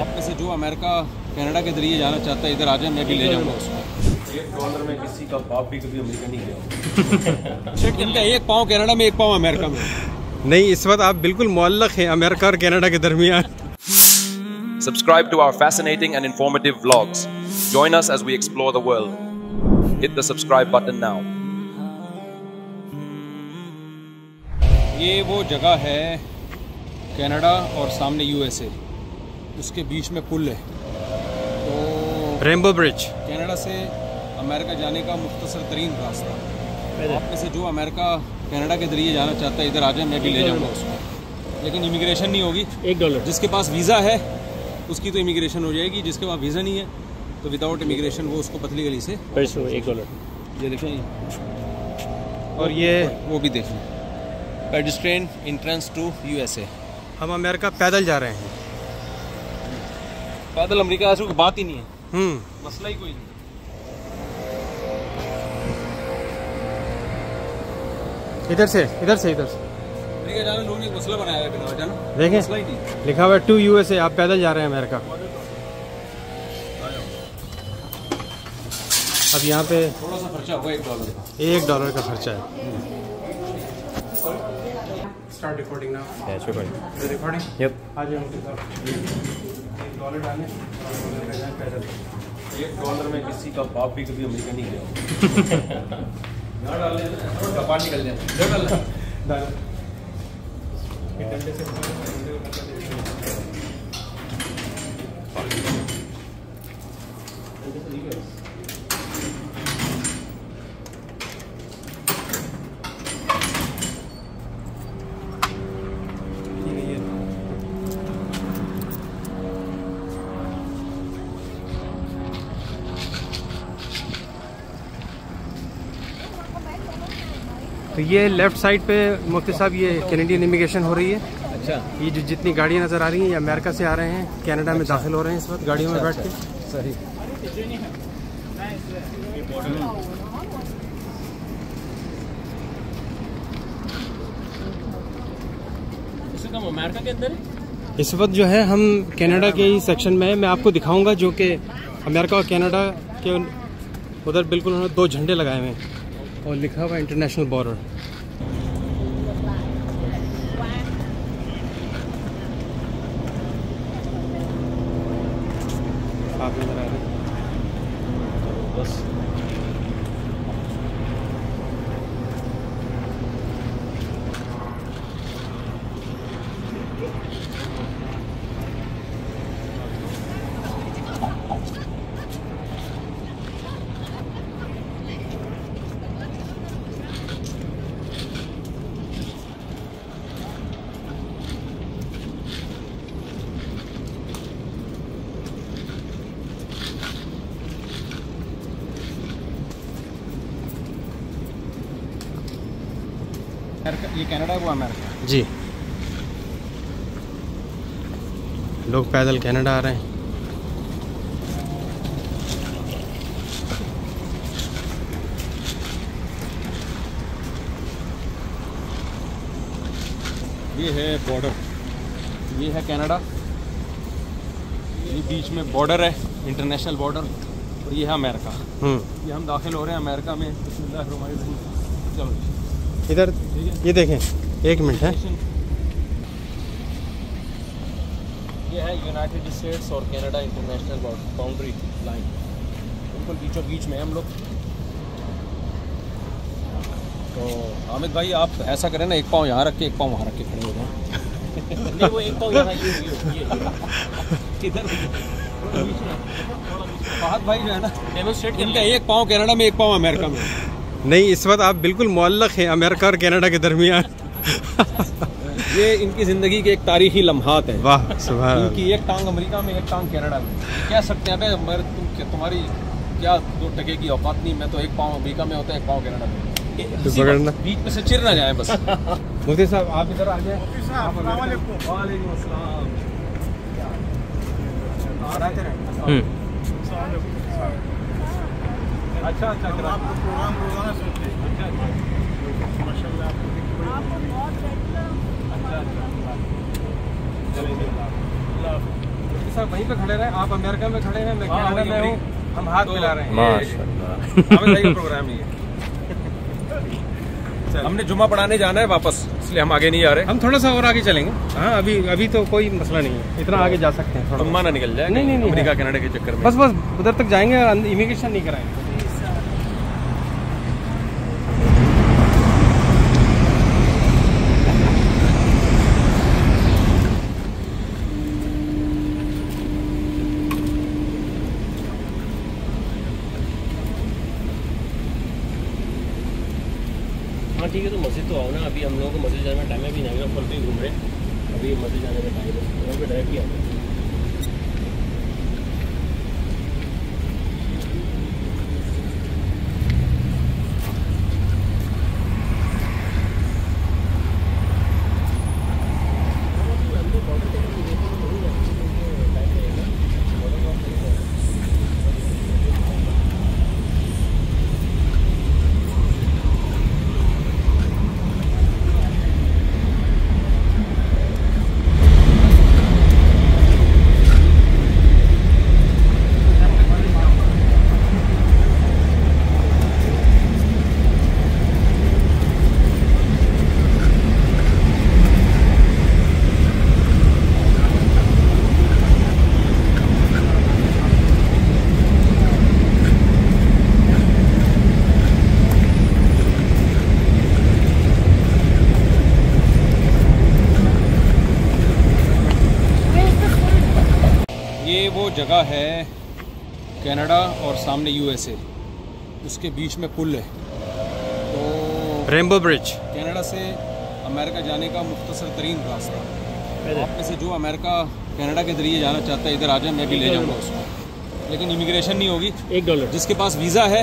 आप में से जो अमेरिका कनाडा के ज़रिए जाना चाहता है इधर आ जाए मैं भी ले जाऊँगा उसको एक डॉलर में किसी का बाप भी कभी अमेरिका नहीं गया इनका एक पाँव कनाडा में एक पाँव अमेरिका में नहीं इस वक्त आप बिल्कुल मुअल्लक हैं अमेरिका और कनाडा के दरमियान Subscribe to our fascinating and informative vlogs. Join us as we explore the world. Hit the subscribe button now. ये वो जगह है कनाडा और सामने यूएसए उसके बीच में पुल है। तो रेनबो ब्रिज कनाडा से अमेरिका जाने का मुख्तसर तरीन रास्ता। आप में से जो अमेरिका कनाडा के ज़रिए जाना चाहता है इधर आ जाए मैं भी ले जाऊँगा उसको। लेकिन इमिग्रेशन नहीं होगी। एक डॉलर जिसके पास वीज़ा है उसकी तो इमिग्रेशन हो जाएगी। जिसके पास वीज़ा नहीं है तो विदाउट इमिग्रेशन वो उसको पतली गली से पैसों एक डॉलर ये देखें। और ये वो भी देखें। पेडिस्ट्रेन इंट्रेंस टू यूएसए हम अमेरिका पैदल जा रहे हैं। पैदल अमेरिका ऐसी कोई बात ही नहीं है। हम्म। मसला ही कोई नहीं। इधर से इधर से इधर से। अमेरिका जाना लोगों ने मसला बनाया है बिना वजह देखें। मसला ही नहीं। लिखा हुआ है टू यूएसए आप पैदल जा रहे हैं अमेरिका। अब यहाँ पे थोड़ा सा खर्चा होगा एक डॉलर का। एक डॉलर का खर्चा है। Start recording now Yeah, it's recording. Recording Yep. आ जाओ उनके साथ एक डॉलर डालें और अमेरिका जाएँ पैदल एक डॉलर में किसी का बाप भी कभी अमेरिका नहीं गया। डाल लेना निकल जाए। डालना तो ये लेफ़्ट साइड पे मुफ्ती साहब ये कैनेडियन इमिग्रेशन हो रही है। अच्छा। ये जो जितनी गाड़ियाँ नज़र आ रही हैं ये अमेरिका से आ रहे हैं कनाडा में दाखिल हो रहे हैं इस वक्त गाड़ियों में बैठ के। सही। अमेरिका के अंदर इस वक्त जो है हम कनाडा के ही सेक्शन में है। मैं आपको दिखाऊँगा जो कि अमेरिका और कनाडा के उधर बिल्कुल उन्होंने दो झंडे लगाए हुए हैं। और लिखा हुआ इंटरनेशनल बॉर्डर आप नज़र आ रहे हैं बस अमेरिका ये कनाडा वो अमेरिका? जी। लोग पैदल कनाडा आ रहे हैं। ये है बॉर्डर ये है कनाडा। ये बीच में बॉर्डर है इंटरनेशनल बॉर्डर और ये है अमेरिका। हम्म। ये हम दाखिल हो रहे हैं अमेरिका में। चलो। इधर ये देखें एक मिनट है। ये है यूनाइटेड स्टेट्स और कनाडा इंटरनेशनल बाउंड्री लाइन बिल्कुल बीचों बीच में हम लोग। तो हामिद भाई आप ऐसा करें ना एक पाँव यहाँ रख के एक पाँव वहाँ रख के खड़े हो जाए। नहीं वो एक पाव यहाँ ये ये ये किधर? फहद भाई जो है ना डेमोस्ट्रेट इनका एक पाँव कनाडा में एक पाँव अमेरिका में। नहीं इस वक्त आप बिल्कुल मुअल्लक हैं अमेरिका और कनाडा के दरमियान। ये इनकी ज़िंदगी के एक तारीखी लम्हात है। वाह सुबह इनकी एक टांग अमेरिका में एक टांग कनाडा में। कह सकते हैं भाई मगर तुम क्या तुम्हारी क्या दो टके की औकात नहीं? मैं तो एक पाँव अमेरिका में होता है एक पाँव कनाडा में। तो पकड़ना। बीच में से चिर ना जाए बस। मुफ्ती साहब आप इधर आ जाए। वालेकुम। अस्सलाम अच्छा अच्छा करा। अच्छा अच्छा। चलिए साहब वहीं पे खड़े रहे। आप अमेरिका में खड़े हैं मैं हाँ, कनाडा में हूँ। हम हाथ तो- मिला रहे हैं। माशाल्लाह। हमें सही प्रोग्राम है हमने जुमा पढ़ाने जाना है वापस इसलिए हम आगे नहीं आ रहे। हम थोड़ा सा और आगे चलेंगे। हाँ अभी अभी तो कोई मसला नहीं है। इतना आगे जा सकते हैं थोड़ा तुम ना निकल जाए। नहीं, नहीं, नहीं, अमेरिका कनाडा के चक्कर में। बस बस उधर तक जाएँगे इमिग्रेशन नहीं कराएँगे। ठीक है तो मस्जिद तो आओ ना। अभी हम लोगों को मस्जिद जाने में टाइम है, अभी नहीं फॉल घूम रहे हैं। अभी मस्जिद जाने में टाइम है डायरेक्ट ही आ वो जगह है कनाडा और सामने यूएसए। उसके बीच में पुल है। तो रेनबो ब्रिज कनाडा से अमेरिका जाने का मुख्तसर तरीन रास्ता। आप में से जो अमेरिका कनाडा के ज़रिए जाना चाहता है इधर आ जाए मैं भी ले जाऊँगा उसको। लेकिन इमिग्रेशन नहीं होगी। एक डॉलर जिसके पास वीज़ा है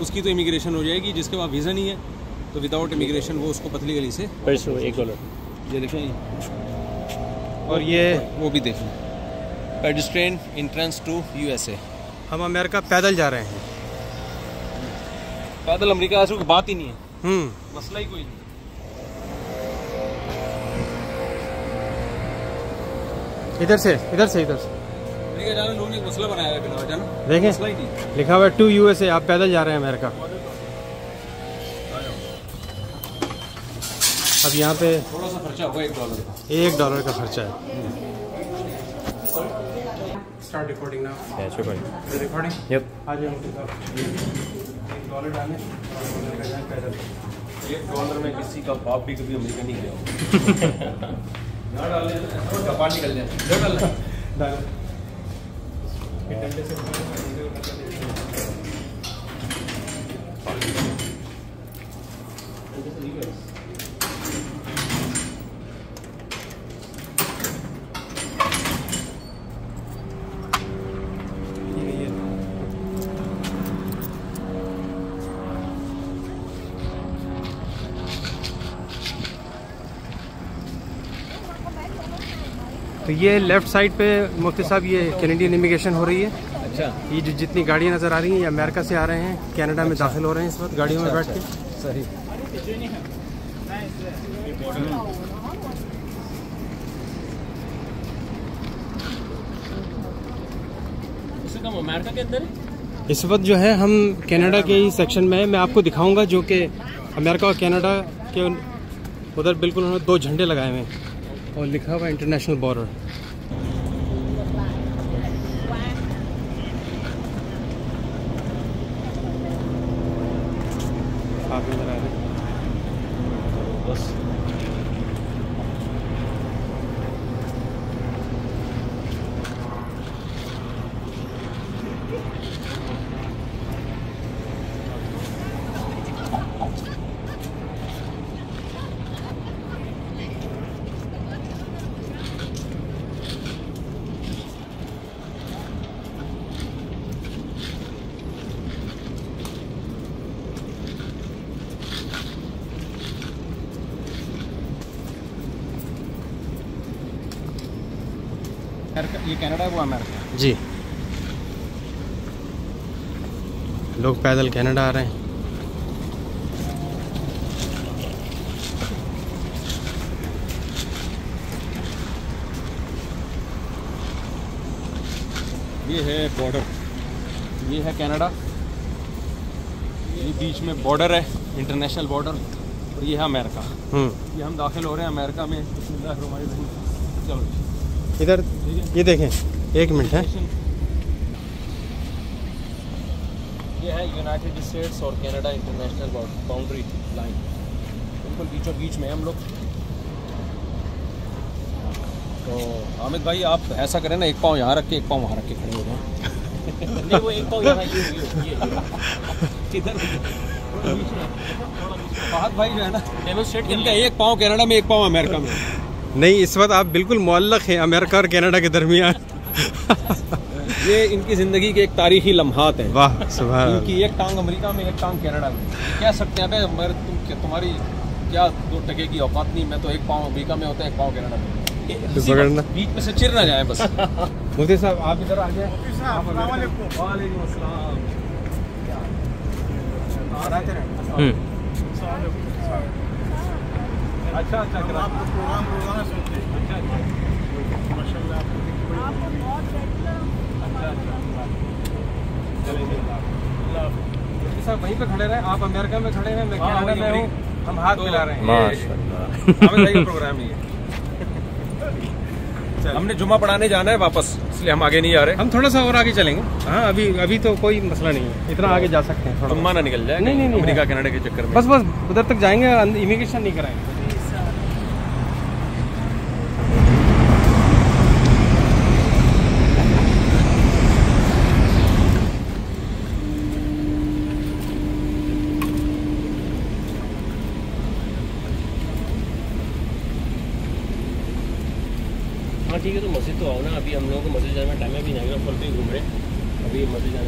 उसकी तो इमिग्रेशन हो जाएगी। जिसके पास वीज़ा नहीं है तो विदाउट इमिग्रेशन वो उसको पतली गली से पैसो एक डॉलर ये देखें। और ये वो भी देखें। पेडिस्ट्रेन इंट्रेंस टू यूएसए हम अमेरिका पैदल जा रहे हैं। पैदल अमेरिका ऐसी कोई बात ही नहीं है। हम्म। मसला ही कोई नहीं। इधर से इधर से इधर से। मसला बनाया है देखें। मसला ही नहीं। लिखा हुआ है टू यूएसए आप पैदल जा रहे हैं अमेरिका। अब यहाँ पे थोड़ा सा खर्चा होगा एक डॉलर का। एक डॉलर का खर्चा है। Start recording now Yeah, it's sure, buddy. Recording Yep. आज हम एक डॉलर डालें और एक डॉलर में किसी का बाप भी कभी अमेरिका नहीं गया यहाँ डाल दें जापान निकल जाए। जो डाल। दें डालें ये डंडे से डंडे को करके देखते हैं। ये ये तो ये लेफ़्ट साइड पे मुफ्ती साहब ये कैनेडियन इमिग्रेशन हो रही है। अच्छा। ये जो जितनी गाड़ियाँ नज़र आ रही हैं ये अमेरिका से आ रहे हैं कनाडा में दाखिल हो रहे हैं इस वक्त गाड़ियों में बैठ के। सही। अमेरिका के अंदर इस वक्त जो है हम कनाडा के ही सेक्शन में है। मैं आपको दिखाऊँगा जो कि अमेरिका और कनाडा के उधर बिल्कुल उन्होंने दो झंडे लगाए हुए हैं। और लिखा हुआ इंटरनेशनल बॉर्डर आप नज़र आ रहे हैं बस अमेरिका ये कनाडा वो अमेरिका। जी। लोग पैदल कनाडा आ रहे हैं। ये है बॉर्डर ये है कनाडा। ये बीच में बॉर्डर है इंटरनेशनल बॉर्डर और ये है अमेरिका। हम्म। ये हम दाखिल हो रहे हैं अमेरिका में। चलो। इधर ये देखें एक मिनट है। ये है यूनाइटेड स्टेट्स और कनाडा इंटरनेशनल बाउंड्री लाइन बिल्कुल बीचों बीच में हम लोग। तो हामिद भाई आप ऐसा करें ना एक पाँव यहाँ रख के एक पाँव वहाँ रख के खड़े हो जाएँ। नहीं वो एक पाव यहाँ ये ये ये। किधर? फहद भाई जो है ना डेमोस्ट्रेट इनका एक पाँव कनाडा में एक पाँव अमेरिका में। नहीं इस वक्त आप बिल्कुल मुअल्लक हैं अमेरिका और कनाडा के दरमियान। ये इनकी ज़िंदगी के एक तारीखी लम्हात हैं। वाह सुबह इनकी एक टांग अमेरिका में एक टांग कनाडा में। कह सकते हैं भाई मगर तुम क्या तुम्हारी क्या दो टके की औकात नहीं? मैं तो एक पाँव अमेरिका में होता है एक पाँव कनाडा में। तो पकड़ना बीच में से चिर ना जाए बस। मुफ्ती साहब आप इधर आ जाए। वालेकुम। अस्सलाम हम्म अच्छा अच्छा। करा साहब वहीं पे खड़े रहे। आप अमेरिका में खड़े हैं मैं हाँ, कनाडा में हूँ। हम हाथ तो- मिला रहे हैं। माशाल्लाह। प्रोग्राम ही है हमने जुमा पढ़ाने जाना है वापस इसलिए हम आगे नहीं आ रहे। हम थोड़ा सा और आगे चलेंगे। हाँ अभी अभी तो कोई मसला नहीं है। इतना आगे जा सकते हैं थोड़ा ना निकल जाए नहीं, नहीं, अमेरिका कनाडा के चक्कर में। बस बस उधर तक जाएँगे इमिग्रेशन नहीं कराएँगे हाँ ठीक है तो मस्जिद तो आओ ना अभी हम लोगों को मस्जिद जाने में टाइम है अभी नाइग्रा फॉल भी घूम रहे अभी मस्जिद जाने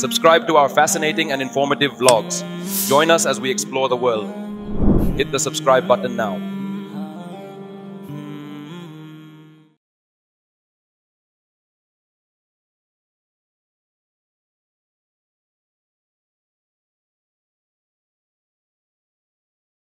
Subscribe to our fascinating and informative vlogs. Join us as we explore the world. Hit the subscribe button now.